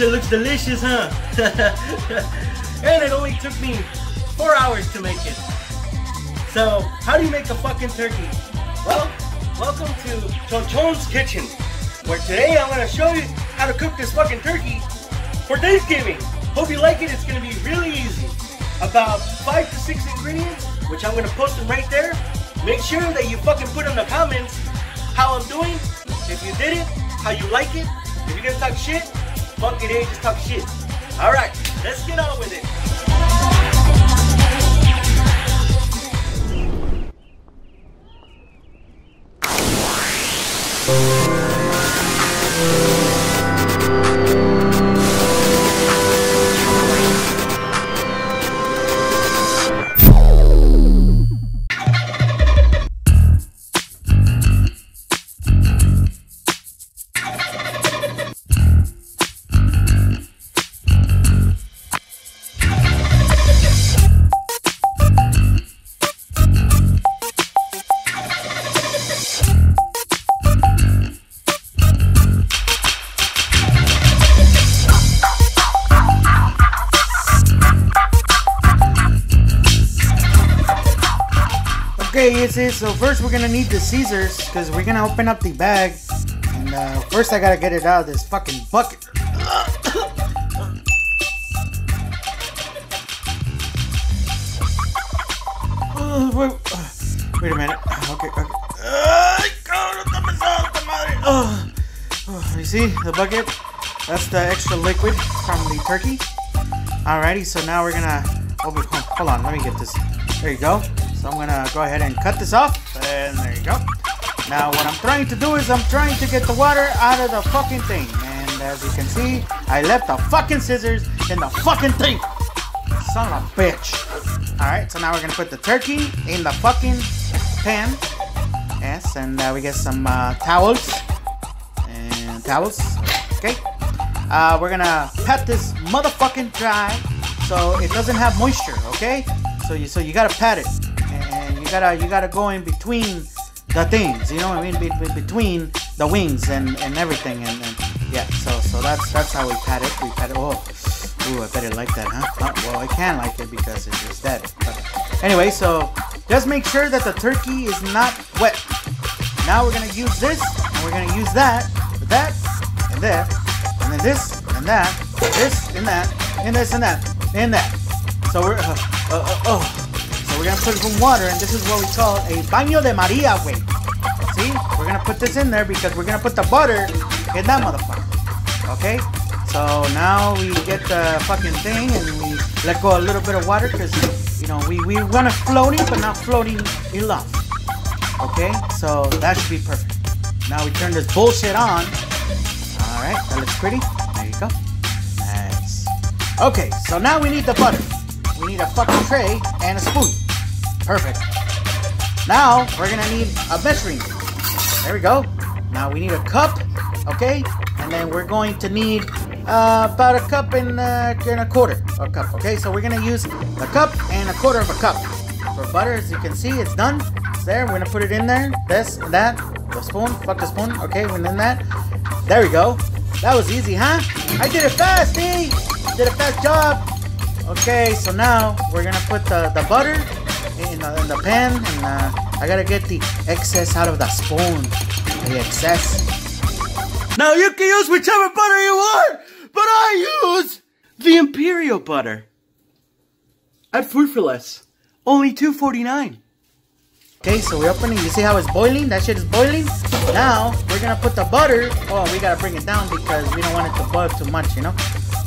shit looks delicious, huh? and it only took me four hours to make it. So, how do you make a fucking turkey? Well, welcome to Chon Chon's Kitchen, where today I'm gonna show you how to cook this fucking turkey for Thanksgiving. Hope you like it, it's gonna be really easy. About five to six ingredients, which I'm gonna post them right there. Make sure that you fucking put in the comments how I'm doing, if you did it, how you like it. If you're gonna talk shit, fuck it, eh, just talk shit. Alright, let's get on with it. So first we're gonna need the scissors because we're gonna open up the bag. And uh, first I gotta get it out of this fucking bucket. Uh, wait, uh, wait a minute. Okay, okay. Uh, uh, you see the bucket? That's the extra liquid from the turkey. Alrighty, so now we're gonna. Oh, hold on, let me get this. There you go. So I'm gonna go ahead and cut this off, and there you go. Now what I'm trying to do is I'm trying to get the water out of the fucking thing, and as you can see, I left the fucking scissors in the fucking thing. Son of a bitch. Alright, so now we're gonna put the turkey in the fucking pan. Yes, and uh, we get some uh, towels. And towels. Okay. Uh, we're gonna pat this motherfucking dry so it doesn't have moisture, okay? So you so you gotta pat it. Gotta you gotta go in between the things, you know what I mean? Be, be- between the wings and, and everything and, and yeah, so so that's that's how we pat it. We pat it oh Ooh, I better like that, huh? Oh, well, I can like it because it is dead. But anyway, so just make sure that the turkey is not wet. Now we're gonna use this, and we're gonna use that, that, and that, and then this, and that, this, and that, and this, and that, and that. So we're, uh, uh, uh, oh. We're gonna put some water, and this is what we call a baño de Maria way. See? We're gonna put this in there because we're gonna put the butter in that motherfucker. Okay? So now we get the fucking thing and we let go a little bit of water because, you know, we, we want it floating but not floating enough. Okay? So that should be perfect. Now we turn this bullshit on. Alright, that looks pretty. There you go. Nice. Okay, so now we need the butter. We need a fucking tray and a spoon. Perfect. Now we're gonna need a measuring. There we go. Now we need a cup, okay? And then we're going to need uh, about a cup and, uh, and a quarter of a cup, okay? So we're gonna use a cup and a quarter of a cup. For butter, as you can see, it's done. It's there. We're gonna put it in there. This and that. The spoon. Fuck the spoon. Okay, and then that. There we go. That was easy, huh? I did it fast, eh? Did a fast job. Okay, so now we're gonna put the, the butter the, in the pan, and uh, I gotta get the excess out of the spoon. The excess. Now you can use whichever butter you want, but I use the Imperial butter. At Food 4 Less. Only two forty nine. Okay, so we're opening. You see how it's boiling? That shit is boiling. Now we're gonna put the butter. Oh, we gotta bring it down because we don't want it to boil too much, you know.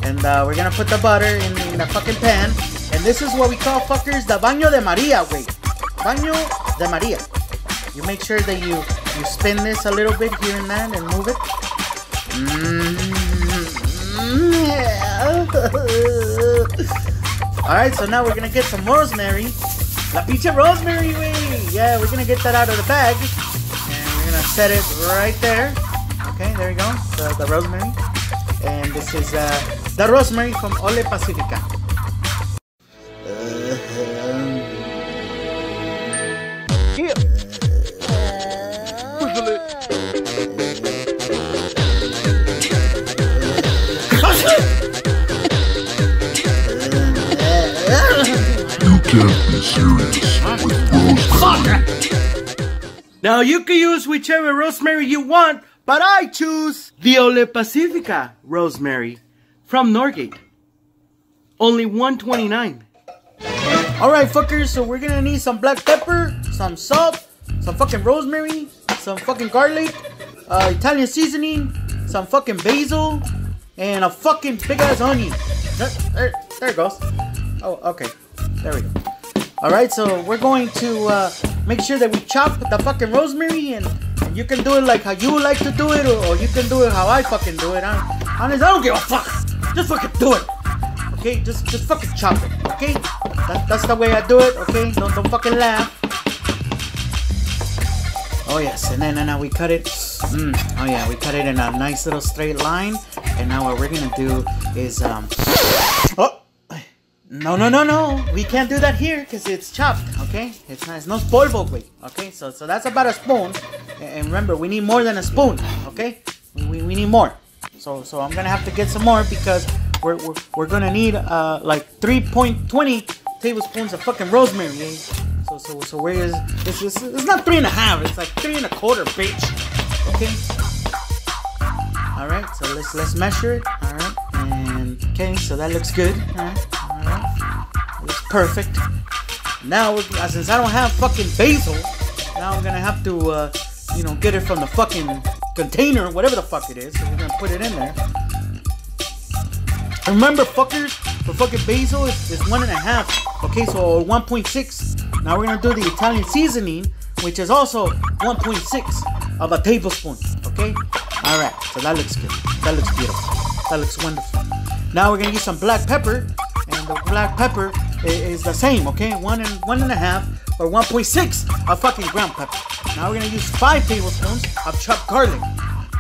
And uh, we're gonna put the butter in, in the fucking pan. And this is what we call fuckers the baño de Maria way. Baño de Maria. You make sure that you you spin this a little bit here and there and move it. Mm-hmm. All right, so now we're gonna get some rosemary. La pinche rosemary, way. Yeah, we're gonna get that out of the bag, and we're gonna set it right there. Okay, there you go. The, the rosemary, and this is uh, the Rosemary from Ole Pacifica. Now you can use whichever rosemary you want, but I choose the Ole Pacifica rosemary from Northgate. Only 129. Alright fuckers, so we're gonna need some black pepper, some salt, some fucking rosemary, some fucking garlic, uh, Italian seasoning, some fucking basil, and a fucking big ass onion. There, there, there it goes. Oh, okay. There we go. Alright, so we're going to uh, make sure that we chop the fucking rosemary and, you can do it like how you like to do it or, or you can do it how I fucking do it. I, honest, I don't give a fuck. Just fucking do it. Okay, just just fucking chop it. Okay, that, that's the way I do it. Okay, don't don't fucking laugh. Oh yes, and then and now we cut it. Mm, oh yeah, we cut it in a nice little straight line. And now what we're gonna do is um. Oh. No, no, no, no. We can't do that here because it's chopped, okay? It's not, it's no polvo, güey. Okay, so so that's about a spoon. And remember, we need more than a spoon, okay? We, we need more. So so I'm gonna have to get some more because we're we're, we're gonna need uh like 3.20 tablespoons of fucking rosemary. Eh? So so so where is this? Is it's not three and a half. It's like three and a quarter, bitch. Okay. All right. So let's let's measure it. All right. And okay. So that looks good. All right. It's perfect. Now, since I don't have fucking basil, now I'm gonna have to, uh, you know, get it from the fucking container, whatever the fuck it is. So we're gonna put it in there. Remember, fuckers, for fucking basil is, is one and a half. Okay, so 1.6. Now we're gonna do the Italian seasoning, which is also 1.6 of a tablespoon. Okay. All right. So that looks good. That looks beautiful. That looks wonderful. Now we're gonna use some black pepper and the black pepper is the same, okay? One and one and a half or 1.6 of fucking ground pepper. Now we're gonna use five tablespoons of chopped garlic.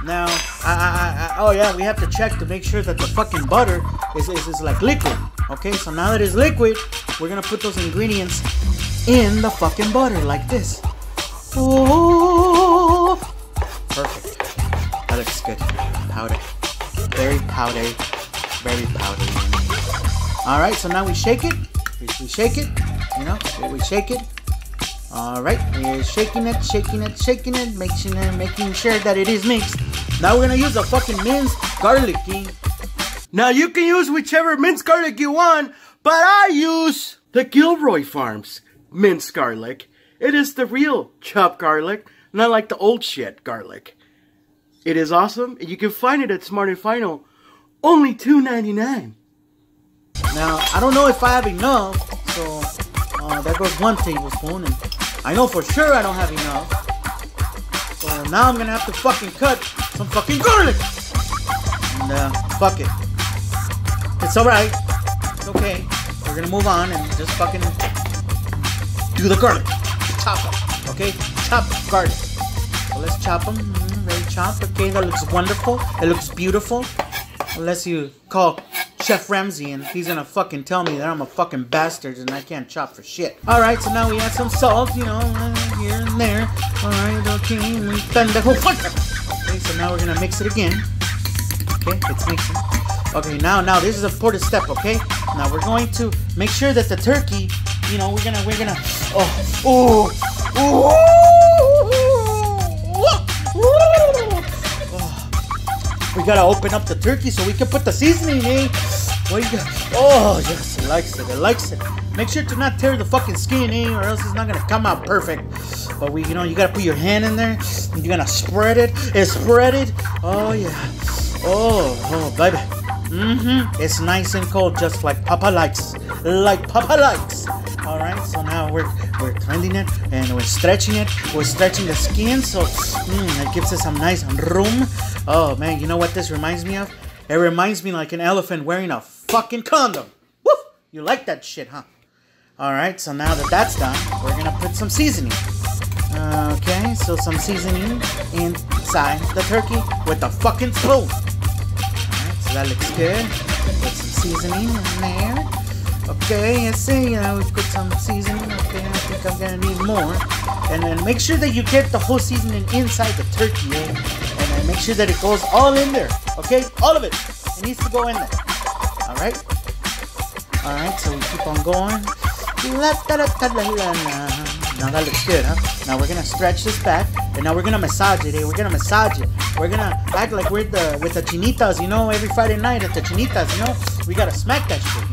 Now, I, I, I, oh yeah, we have to check to make sure that the fucking butter is, is, is like liquid. Okay, so now that it's liquid, we're gonna put those ingredients in the fucking butter like this. Oh, perfect. That looks good. Powder. Very powdery. Very powdery. Alright, so now we shake it. We, we shake it. You know, we shake it. Alright, we're shaking it, shaking it, shaking it, making, it, making sure that it is mixed. Now we're gonna use the fucking minced garlic. Now you can use whichever minced garlic you want, but I use the Gilroy Farms minced garlic. It is the real chopped garlic, not like the old shit garlic. It is awesome, and you can find it at Smart and Final, only $2.99. Now, I don't know if I have enough, so uh, that goes one tablespoon, and I know for sure I don't have enough. So now I'm gonna have to fucking cut some fucking garlic! And, uh, fuck it. It's alright. It's okay. We're gonna move on and just fucking do the garlic. Chop them, okay? Chop garlic. So let's chop them. Mm, very chopped. Okay, that looks wonderful. It looks beautiful. Unless you call Chef Ramsay and he's gonna fucking tell me that I'm a fucking bastard and I can't chop for shit. Alright, so now we add some salt, you know, here and there. Alright, okay, pendejo oh, Okay, so now we're gonna mix it again. Okay, it's mixing. Okay, now, now, this is a important step, okay? Now we're going to make sure that the turkey, you know, we're gonna, we're gonna, oh, oh, oh, we gotta open up the turkey so we can put the seasoning in. What you got? Oh, yes, it likes it. It likes it. Make sure to not tear the fucking skin in, or else it's not gonna come out perfect. But we, you know, you gotta put your hand in there. And you're gonna spread it. and spread it. Oh yeah. Oh, oh, baby. Mm-hmm. It's nice and cold, just like Papa likes. Like Papa likes. All right. So now we're we're cleansing it and we're stretching it. We're stretching the skin, so mm, it gives us some nice room. Oh man, you know what this reminds me of? It reminds me like an elephant wearing a fucking condom. Woo! You like that shit, huh? Alright, so now that that's done, we're gonna put some seasoning. Okay, so some seasoning inside the turkey with the fucking spoon. Alright, so that looks good. Put some seasoning in there. Okay, I see, uh, we put some seasoning. Okay, I think I'm gonna need more. And then make sure that you get the whole seasoning inside the turkey, eh? And then make sure that it goes all in there. Okay, all of it. It needs to go in there. All right. All right. So we keep on going. Now that looks good, huh? Now we're gonna stretch this back, and now we're gonna massage it. Eh? We're gonna massage it. We're gonna act like we're the with the chinitas, you know, every Friday night at the chinitas, you know. We gotta smack that shit, you know.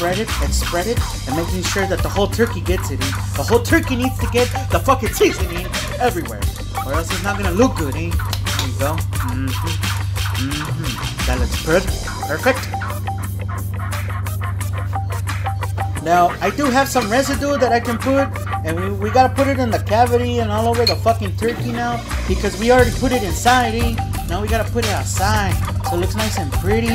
Spread it and spread it, and making sure that the whole turkey gets it. Eh? The whole turkey needs to get the fucking seasoning everywhere, or else it's not gonna look good. Eh? There you go. Mm-hmm. Mm-hmm. That looks good. Perfect. Now, I do have some residue that I can put, and we, we gotta put it in the cavity and all over the fucking turkey now, because we already put it inside, eh? Now we gotta put it outside, so it looks nice and pretty,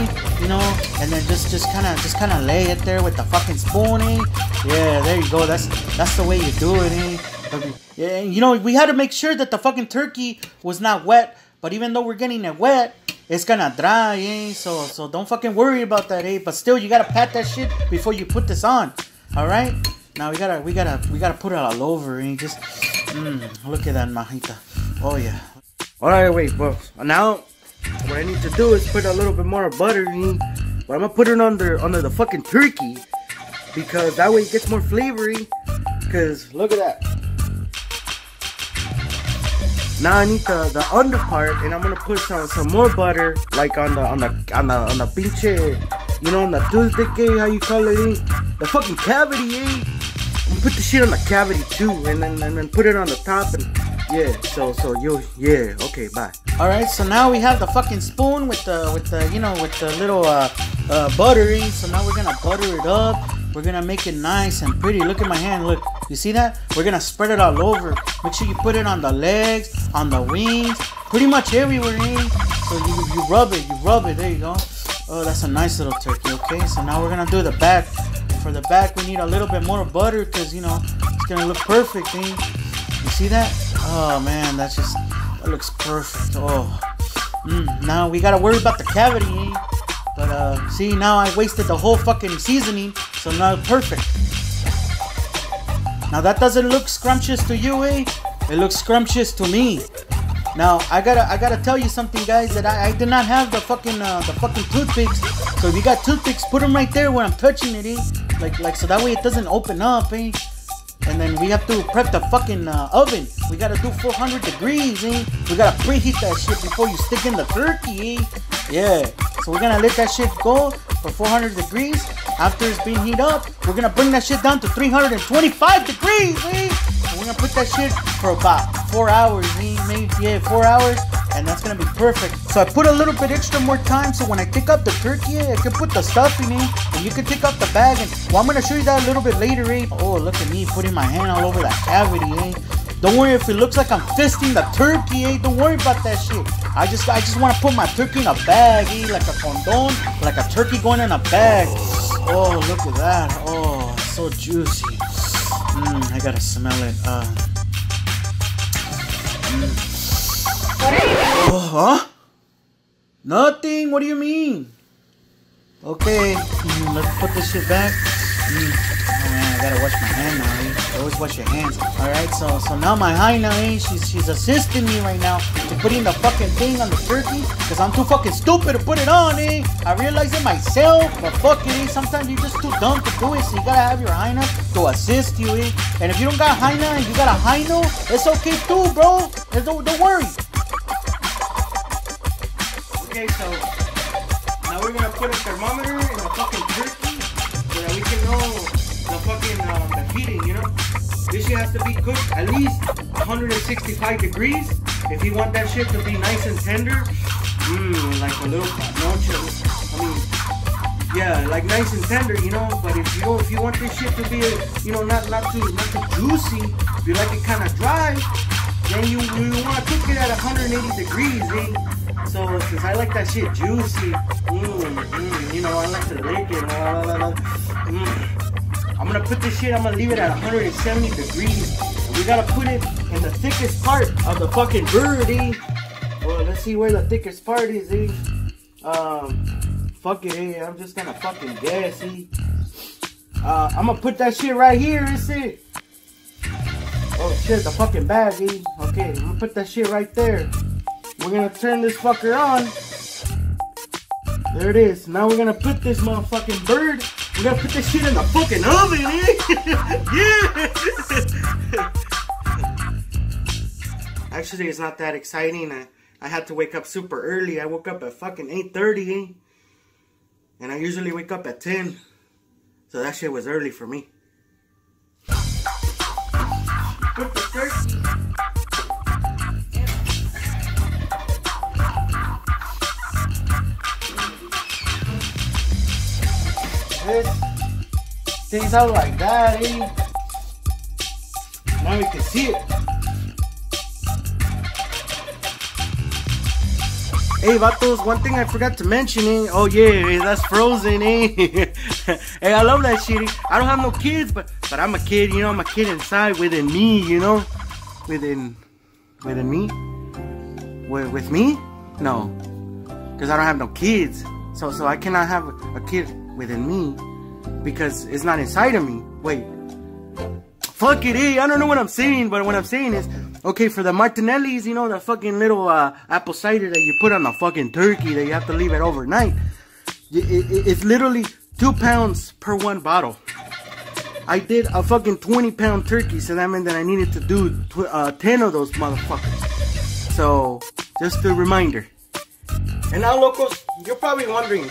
you know, and then just just kind of just kind of lay it there with the fucking spoon, eh? Yeah, there you go. That's that's the way you do it, eh? Yeah, you know, we had to make sure that the fucking turkey was not wet, but even though we're getting it wet, it's gonna dry, eh? So so don't fucking worry about that, eh? But still, you gotta pat that shit before you put this on. All right. Now we gotta we gotta we gotta put it all over, eh? Just mm, look at that majita. Oh yeah. All right, wait, but now what I need to do is put a little bit more butter in. But I'm gonna put it under under the fucking turkey because that way it gets more flavory. Cause look at that. Now I need the, the under part and I'm gonna put some, some more butter like on the on the on the on the pinche you know on the toothpick eh, how you call it eh? The fucking cavity eh? Put the shit on the cavity too and then and then put it on the top and yeah so so you yeah okay bye. Alright, so now we have the fucking spoon with the with the you know with the little uh uh buttery. So now we're gonna butter it up. We're gonna make it nice and pretty. Look at my hand, look. You see that? We're gonna spread it all over. Make sure you put it on the legs, on the wings, pretty much everywhere. Eh? So you, you rub it, you rub it. There you go. Oh, that's a nice little turkey. Okay, so now we're gonna do the back. For the back, we need a little bit more butter because you know it's gonna look perfect. Eh? See that? Oh man, that's just that looks perfect. Oh, mm, now we gotta worry about the cavity. Eh? But uh, see, now I wasted the whole fucking seasoning, so now perfect. Now that doesn't look scrumptious to you, eh? It looks scrumptious to me. Now I gotta I gotta tell you something, guys, that I, I did not have the fucking uh, the fucking toothpicks. So if you got toothpicks, put them right there where I'm touching it, eh? Like like so that way it doesn't open up, eh? And then we have to prep the fucking uh, oven. We gotta do 400 degrees, eh? We gotta preheat that shit before you stick in the turkey, eh? Yeah. So we're gonna let that shit go for 400 degrees. After it's been heated up, we're gonna bring that shit down to 325 degrees, eh? And we're gonna put that shit for about four hours, eh? Maybe, yeah, four hours. And that's gonna be perfect. So I put a little bit extra more time so when I pick up the turkey, I can put the stuffing in and you can pick up the bag. And well, I'm gonna show you that a little bit later, eh? Oh, look at me putting my hand all over that cavity, eh? Don't worry if it looks like I'm fisting the turkey, eh? Don't worry about that shit. I just I just want to put my turkey in a bag, eh? Like a condom, like a turkey going in a bag. Oh, look at that. Oh, so juicy. Mmm, I gotta smell it. Uh. Mm. Oh, huh? Nothing. What do you mean? Okay, mm, let's put this shit back. Mm. Oh man, I gotta wash my hand now. Eh? Always wash your hands. All right, so so now my hyena, eh? She's she's assisting me right now to putting the fucking thing on the turkey because I'm too fucking stupid to put it on, eh? I realize it myself, but fuck it, eh? Sometimes you're just too dumb to do it, so you gotta have your hyena to assist you, eh? And if you don't got hyena you got a hyeno, it's okay too, bro. Don't don't worry. Okay, so now we're gonna put a thermometer in the fucking turkey so that we can know the fucking um, the heating, you know. This shit has to be cooked at least 165 degrees if you want that shit to be nice and tender. Mmm, like a little noche. I mean, yeah, like nice and tender, you know. But if you if you want this shit to be, you know, not not too not too juicy, if you like it kind of dry, then you you want to cook it at 180 degrees, eh? So since I like that shit juicy, mm, mm, you know, I like to lick it. Blah, blah, blah, mm. I'm gonna put this shit. I'm gonna leave it at 170 degrees. We gotta put it in the thickest part of the fucking bird, eh? Well, let's see where the thickest part is, eh? Um, fuck it, eh? I'm just gonna fucking guess, eh? Uh, I'm gonna put that shit right here. Is it? Oh shit, the fucking bag, eh? Okay, I'm gonna put that shit right there. We're gonna turn this fucker on. There it is. Now we're gonna put this motherfucking bird We're gonna put this shit in the fucking oven, eh? yeah! Actually, it's not that exciting. I, I had to wake up super early. I woke up at fucking 8.30, eh? And I usually wake up at 10. So that shit was early for me. Put the turkey. This things out like that, eh? Now we can see it. Hey, vatos, one thing I forgot to mention, eh? Oh, yeah, that's frozen, eh? hey, I love that shit. Eh? I don't have no kids, but but I'm a kid, you know? I'm a kid inside within me, you know? Within, within me? With, with me? No. Because I don't have no kids. So, so I cannot have a kid within me because it's not inside of me. Wait. Fuck it, eh? I don't know what I'm saying, but what I'm saying is, okay, for the Martinelli's, you know, the fucking little uh, apple cider that you put on the fucking turkey that you have to leave it overnight, it, it, it's literally two pounds per one bottle. I did a fucking 20 pound turkey, so that meant that I needed to do uh, 10 of those motherfuckers. So, just a reminder. And now, locals, you're probably wondering,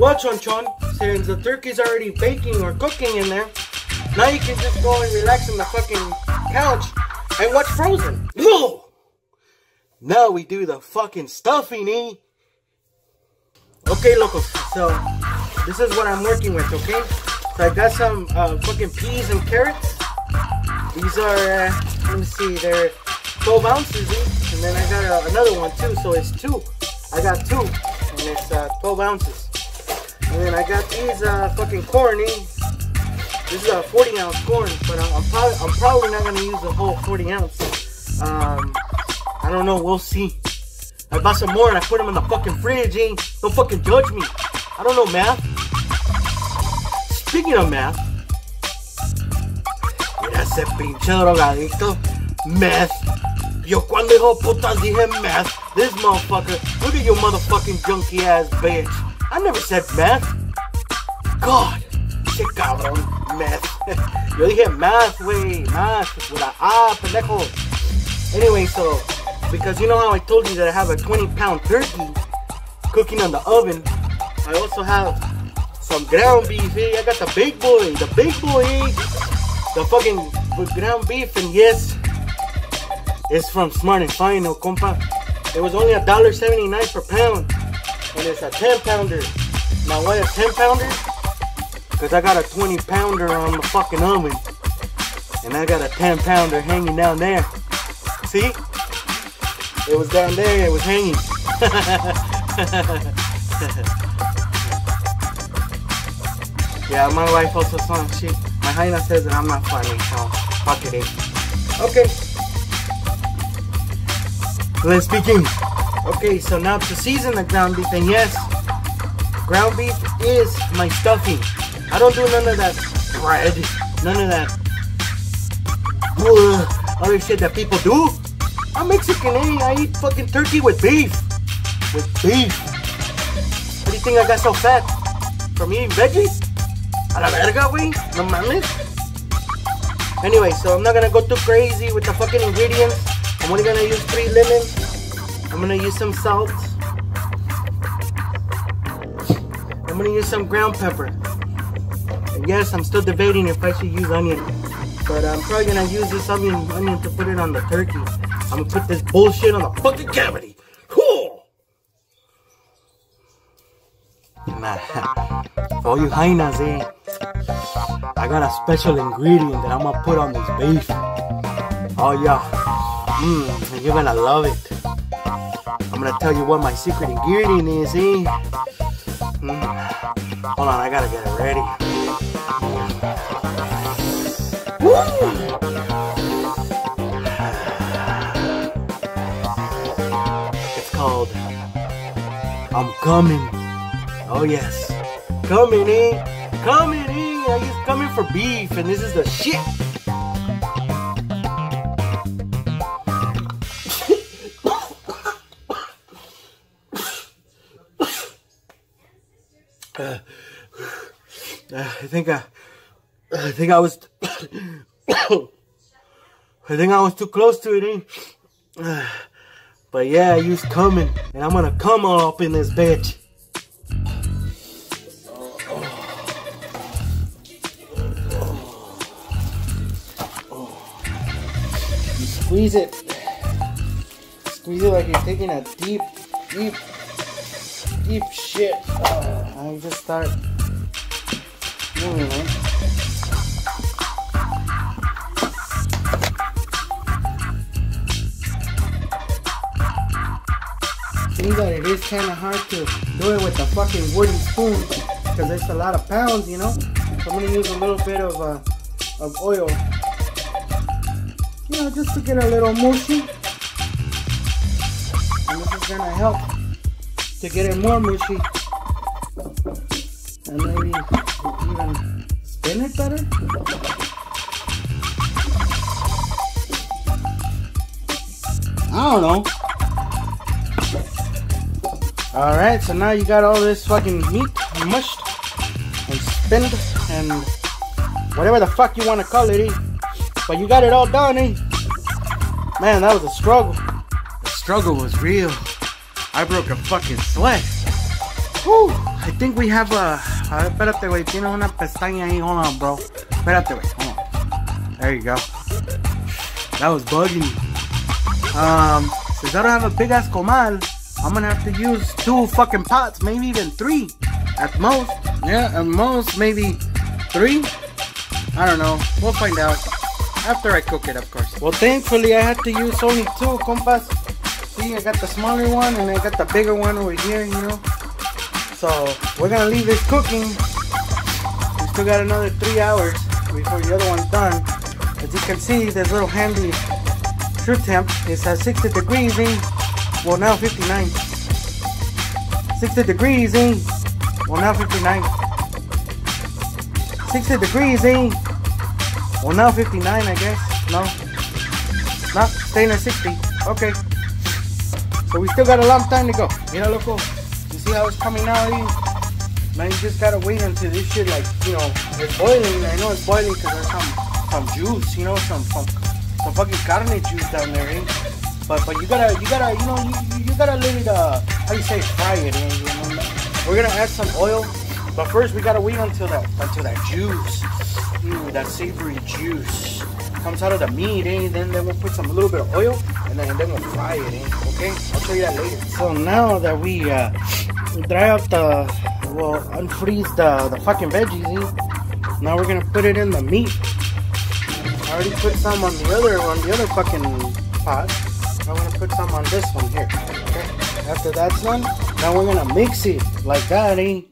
well, Chon Chon, since the turkey's already baking or cooking in there, now you can just go and relax on the fucking couch and watch Frozen. Now we do the fucking stuffing, eh? Okay, locals, so this is what I'm working with, okay? So I got some uh, fucking peas and carrots. These are, uh, let me see, they're 12 ounces each. And then I got uh, another one too, so it's two. I got two, and it's uh, 12 ounces. And then I got these uh, fucking corn. Eh? This is a 40 ounce corn, but I'm, I'm, probably, I'm probably not gonna use the whole 40 ounce. Um, I don't know. We'll see. I bought some more and I put them in the fucking fridge. Eh? Don't fucking judge me. I don't know math. Speaking of math, mira ese pinche drogadicto. Math. Yo cuando hijo putas dije math. This motherfucker. Look at your motherfucking junkie ass bitch. I never said meth. God. Qué cabrón. Meth. Yo dije math, wey. Math. With a ah, pendejo. Anyway, so, because you know how I told you that I have a 20 pound turkey cooking on the oven, I also have some ground beef, eh? I got the big boy, the big boy, eh? The fucking ground beef, and yes, it's from Smart and Final, compa. It was only a dollar seventy-nine per pound and it's a 10 pounder. Now why a 10 pounder? Because I got a 20 pounder on the fucking oven. And I got a 10 pounder hanging down there. See? It was down there, it was hanging. yeah, my wife also saw she my hyena says that I'm not funny, so fuck it. Okay. Let's begin. Okay, so now to season the ground beef, and yes, ground beef is my stuffing. I don't do none of that bread, none of that uh, other shit that people do. I'm Mexican, eh? I eat fucking turkey with beef. With beef. What do you think I got so fat? From eating veggies? A la verga, wey. No mames. Anyway, so I'm not gonna go too crazy with the fucking ingredients. I'm only gonna use three lemons I'm gonna use some salt. I'm gonna use some ground pepper. And yes, I'm still debating if I should use onion. But I'm probably gonna use this onion, onion to put it on the turkey. I'm gonna put this bullshit on the fucking cavity. Cool! For you hyenas, eh? I got a special ingredient that I'm gonna put on this beef. Oh yeah, mmm, you're gonna love it. I'm gonna tell you what my secret ingredient is, eh? Mm. Hold on, I gotta get it ready. Woo! It's called I'm coming. Oh yes. Coming, eh? Coming, eh? I just coming for beef, and this is the shit. Think I was, I think I was too close to it, eh? But yeah, you's coming, and I'm gonna come all up in this bitch. Squeeze it, squeeze it like you're taking a deep, deep, deep shit. I just start moving it. See that it is kind of hard to do it with a fucking wooden spoon because it's a lot of pounds, you know. So I'm gonna use a little bit of uh, of oil, you know, just to get a little mushy. And this is gonna help to get it more mushy, and maybe even spin it better. I don't know. Alright, so now you got all this fucking meat mushed and spinned and whatever the fuck you want to call it, eh? But you got it all done, eh? Man, that was a struggle. The struggle was real. I broke a fucking sweat. Whew, I think we have a... A ver, espérate, güey. Tiene una pestaña ahí. Hold on, bro. Espérate, güey. Hold on. There you go. That was bugging. me. Um, since I don't have a big ass comal, I'm gonna have to use two fucking pots, maybe even three at most. Yeah, at most, maybe three. I don't know. We'll find out after I cook it, of course. Well, thankfully, I had to use only two compas. See, I got the smaller one and I got the bigger one over here, you know. So we're gonna leave this cooking. We still got another three hours before the other one's done. As you can see, this little handy true temp is at 60 degrees. Well, now 59. 60 degrees in. Well, now 59. 60 degrees in. Well, now 59, I guess. No. Not staying at 60. Okay. So we still got a long time to go. Mira, loco. You see how it's coming out? Eh? Man, you just gotta wait until this shit, like, you know, it's boiling. I know it's boiling because there's some, some juice, you know, some, some, some fucking carne juice down there, eh? But, but you gotta, you gotta, you know, you, you gotta let it, uh, how you say, fry it? You know? We're gonna add some oil, but first we gotta wait until that, until that juice, ooh, that savory juice comes out of the meat, eh? Then, then we'll put some, a little bit of oil, and then, and then we'll fry it, eh? Okay? I'll show you that later. So now that we, uh, dry out the, well, unfreeze the, the fucking veggies, eh? Now we're gonna put it in the meat. I already put some on the other, on the other fucking pot. I'm gonna put some on this one here. Okay? After that's done, now we're gonna mix it like that, eh?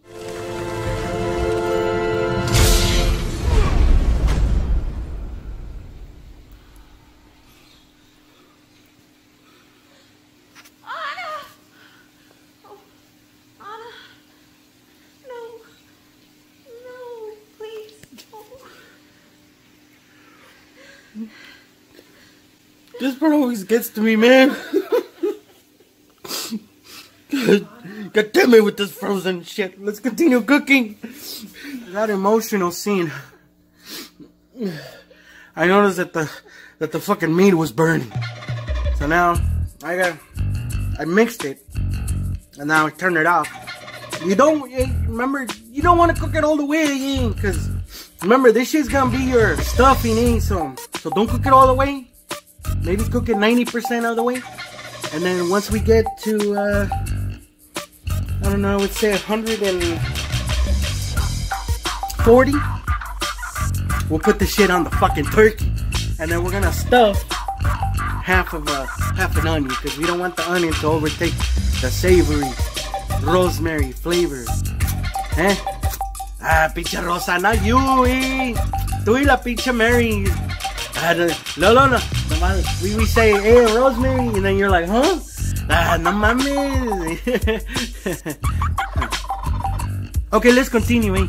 Always gets to me, man. God, God damn it with this frozen shit. Let's continue cooking. That emotional scene. I noticed that the that the fucking meat was burning. So now I got I mixed it and now I turned it off. You don't eh, remember you don't want to cook it all the way because remember this shit's gonna be your stuffing in so so don't cook it all the way maybe cook it 90% of the way. And then once we get to, uh, I don't know, I would say 140, we'll put the shit on the fucking turkey. And then we're gonna stuff half of a, half an onion, because we don't want the onion to overtake the savory rosemary flavor. Eh? Ah, pinche Rosa, not you, eh? Tú y la pinche Mary. Ah, no, no, no, We, we say, hey, Rosemary, and then you're like, huh? Ah, no mames. okay, let's continue, eh?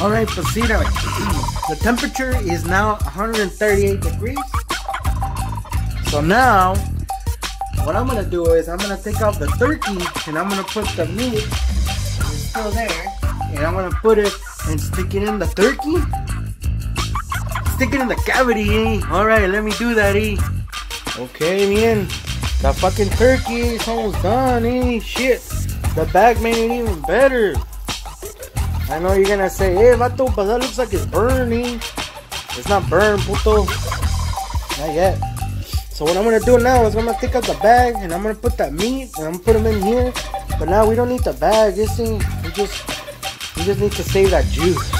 Alright, proceed. The temperature is now 138 degrees. So now, what I'm gonna do is I'm gonna take off the turkey and I'm gonna put the meat, it's still there, and I'm gonna put it and stick it in the turkey. Stick it in the cavity, eh? Alright, let me do that, eh? Okay, miren. The fucking turkey is almost done, eh? Shit. The bag made it even better. I know you're gonna say, hey, vato, but that looks like it's burning. It's not burned, puto. Not yet. So what I'm gonna do now is I'm gonna take out the bag and I'm gonna put that meat and I'm gonna put them in here. But now we don't need the bag. This thing, we just, we just need to save that juice.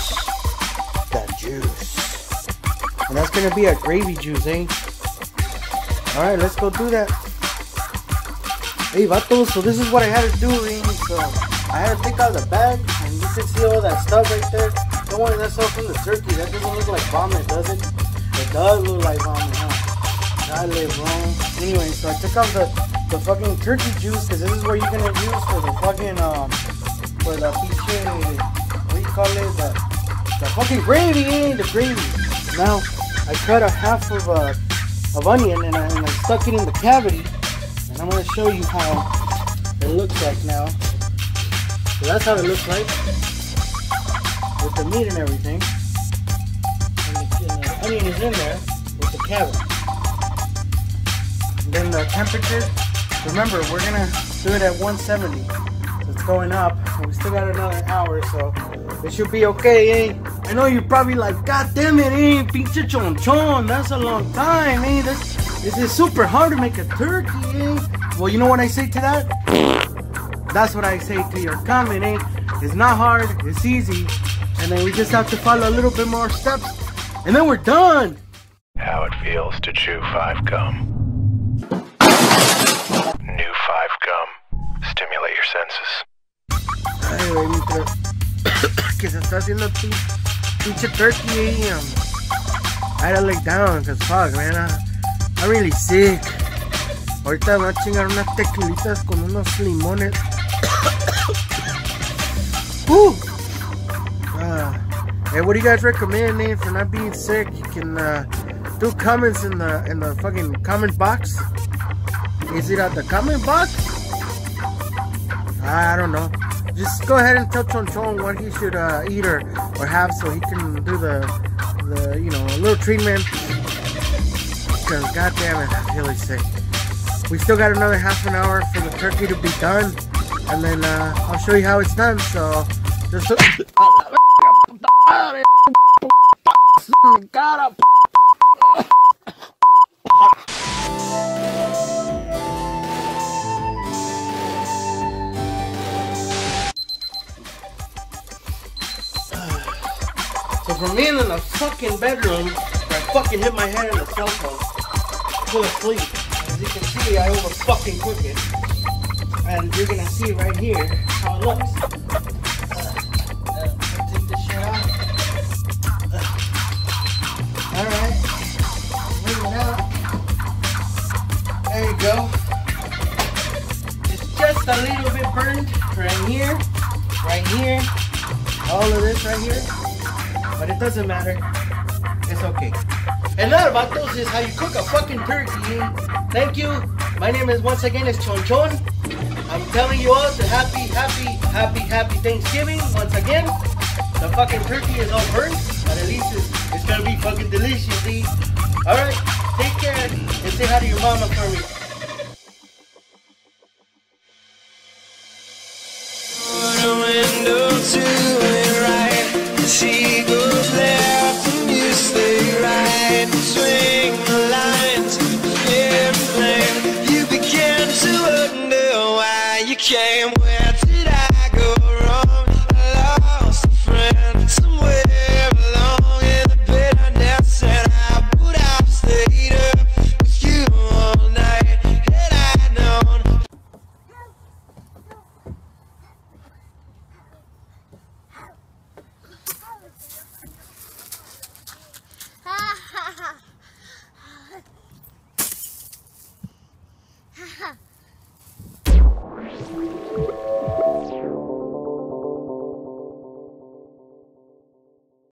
And that's gonna be a gravy juice, eh? All right, let's go do that. Hey, vato, so this is what I had to do, eh? So I had to take out the bag and you can see all that stuff right there. Don't worry, that's all from the turkey. That doesn't look like vomit, does it? It does look like vomit, huh? I live wrong. Anyway, so I took out the, the fucking turkey juice because this is what you're gonna use for the fucking um for the pinche what do you call it the the fucking gravy, eh? The gravy. Now I cut a half of a of onion and I, and I stuck it in the cavity and I'm gonna show you how it looks like now. So that's how it looks like with the meat and everything. And the, and the onion is in there with the cavity. And then the temperature, remember we're gonna do it at 170. So it's going up. And we still got another hour, so it should be okay, eh? I know you're probably like, God damn it, eh? Pinche Chon Chon, that's a long time, eh? That's, this is super hard to make a turkey, eh? Well, you know what I say to that? That's what I say to your comment, eh? It's not hard, it's easy. And then we just have to follow a little bit more steps. And then we're done. How it feels to chew 5 gum. New 5 gum. Stimulate your senses. Ay, que se está haciendo el pin- pinche turkey um, I had to lay down, cause fuck, man, I, I'm really sick. Ahorita voy a chingar unas tequilitas con unos limones. Uh, hey, what do you guys recommend, eh, for not being sick? You can, uh, do comments in the, in the fucking comment box. Is it at the comment box? I don't know. Just go ahead and tell Chon Chon what he should uh, eat or, or have so he can do the, the you know, a little treatment. Because, god damn it, I'm really sick. We still got another half an hour for the turkey to be done. And then uh, I'll show you how it's done. So, just. So from being in the fucking bedroom, I fucking hit my head on the cell phone. Full asleep. As you can see, I over fucking cook it. And you're gonna see right here how it looks. Doesn't matter. It's okay. And that, those is how you cook a fucking turkey. Thank you. My name is once again is Chon Chon. I'm telling you all the happy, happy, happy, happy Thanksgiving once again. The fucking turkey is all burnt, but at least it's, it's gonna be fucking delicious. eh? All right, take care and say hi to your mama for me.